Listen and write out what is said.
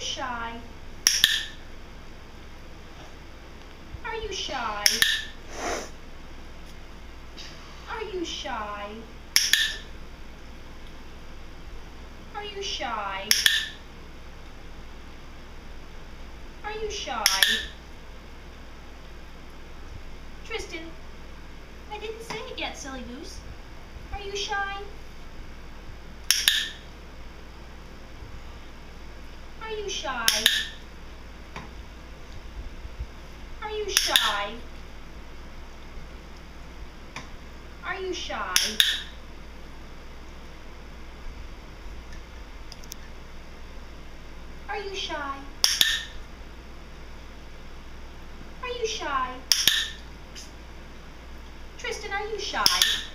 you shy? Are you shy? Are you shy? Are you shy? Are you shy? Tristan, I didn't say it yet, silly goose. Are you shy? Are you shy? Are you shy? Are you shy? Are you shy? Are you shy? Tristan, are you shy?